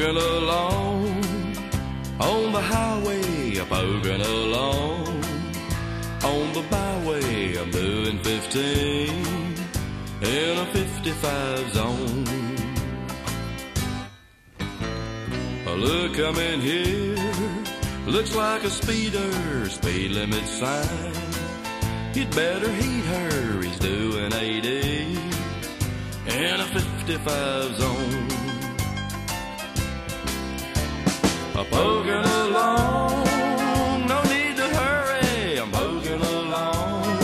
poking along on the highway, a poking along on the byway. I'm doing 15 in a 55 zone. Look, I'm in here. Looks like a speeder, speed limit sign. You'd better heed her, he's doing 80 in a 55 zone. A poking along, no need to hurry, I'm poking along.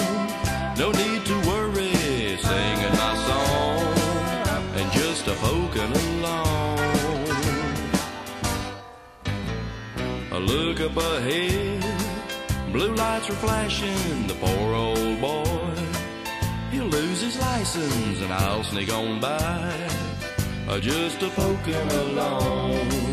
No need to worry, singing my song, and just a poking along. I look up ahead, blue lights are flashing, the poor old boy. He'll lose his license and I'll sneak on by, just a poking along.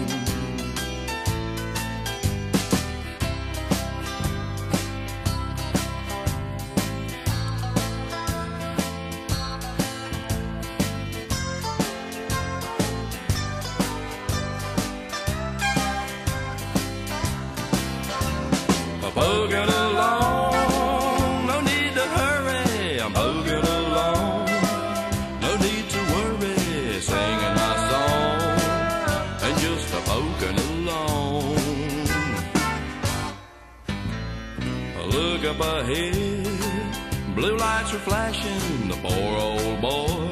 Ahead, blue lights are flashing. The poor old boy,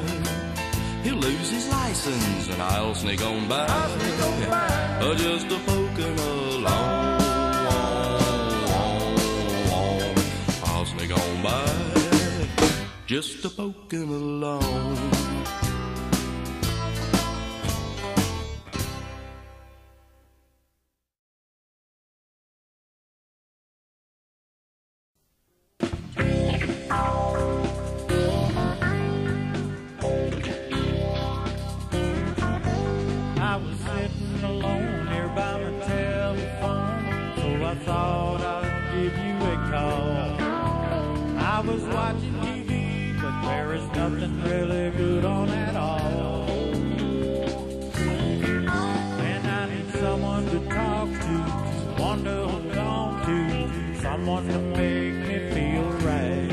he'll lose his license and I'll sneak on by. Uh, just a poking along. I'll sneak on by, just a poking along. Was watching TV, but there is nothing really good on at all. And I need someone to talk to, someone to hold on to, someone to make me feel right.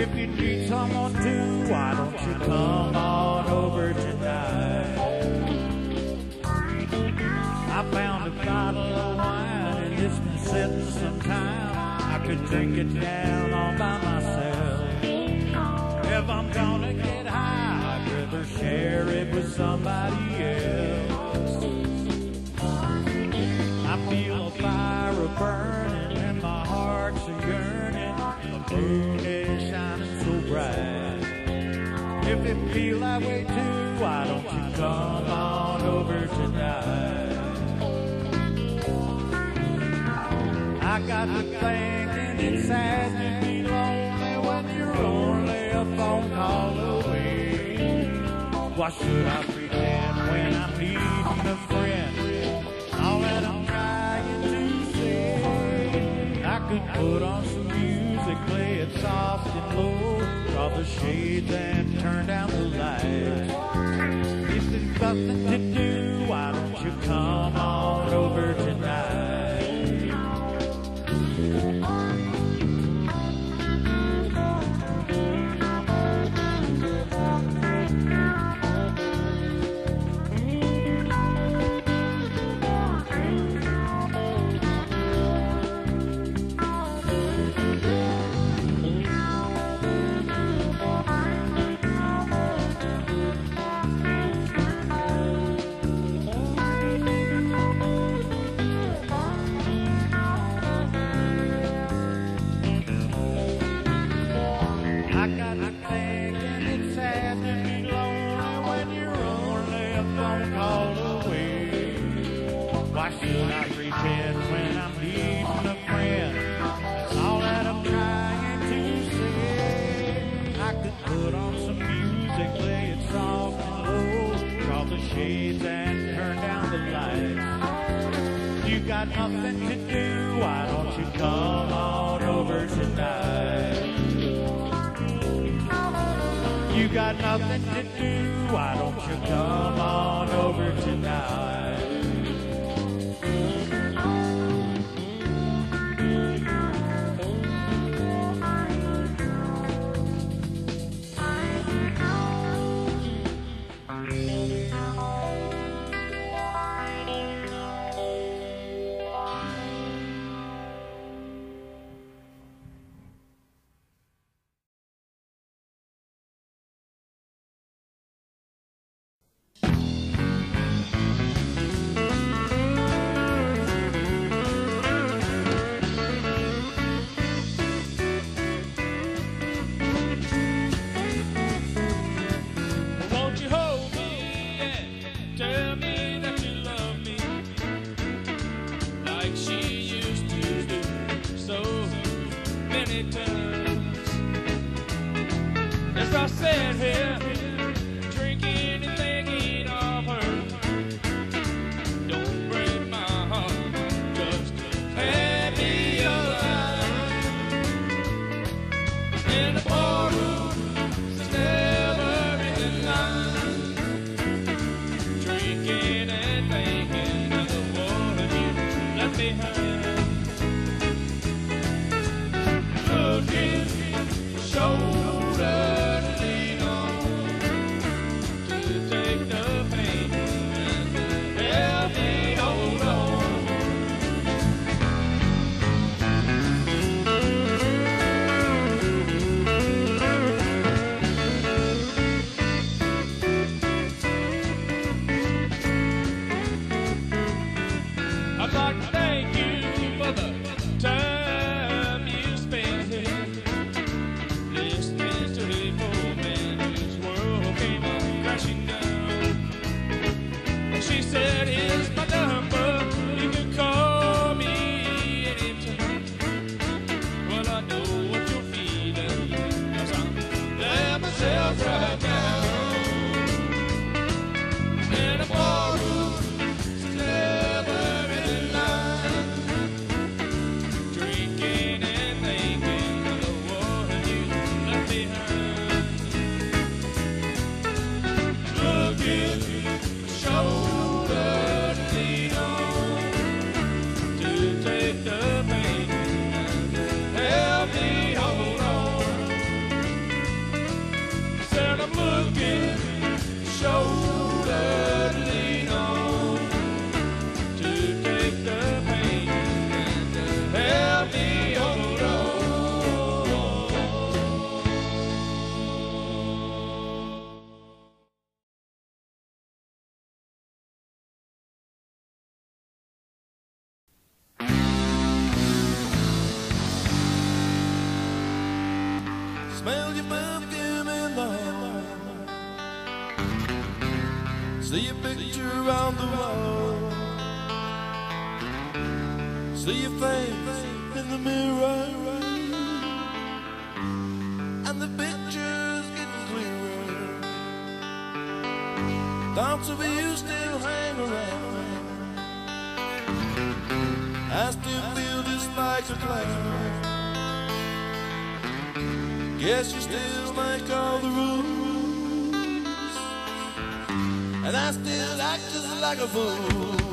If you need someone to, why don't you come drink it down all by myself. If I'm gonna get high, I'd rather share it with somebody else. I feel a fire burning and my heart's a yearning. The moon is shining so bright. If it feel that way too, why don't you come sad to be lonely when you're only a phone call away. Why should I pretend when I'm needing a friend? All that I'm trying to say. I could put on some music, play it soft and low, draw the shades and turn down the lights. If there's nothing to do, why don't you come Why should I pretend when I'm needing a friend? That's all that I'm trying to say. I could put on some music, play it soft and low, draw the shades and turn down the lights. You got nothing to do, why don't you come on over tonight? You got nothing to do, why don't you come on over tonight? Left behind. Looking Smell your perfume in the hall. See your picture on the wall. See your face in the mirror. And the picture's getting clearer. Thoughts of you still hang around. I still feel just like a clown. Guess you still make all the rules. And I still act just like a fool.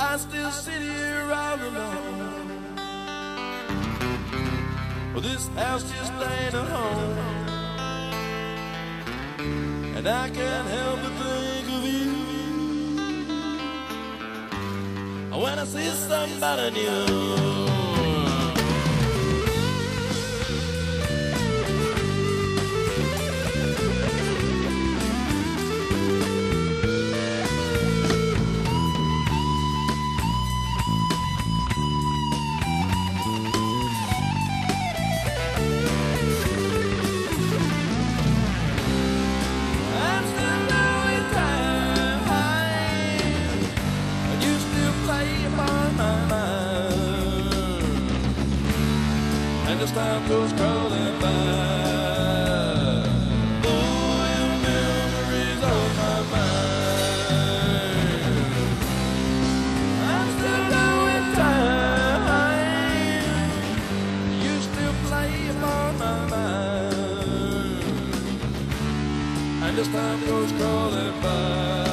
I still sit here all alone. Well, this house just ain't a home. And I can't help but think of you. When I see somebody new. As time goes crawling by, oh, your memories on my mind. I'm still doing time, you still play upon my mind. And as time goes crawling by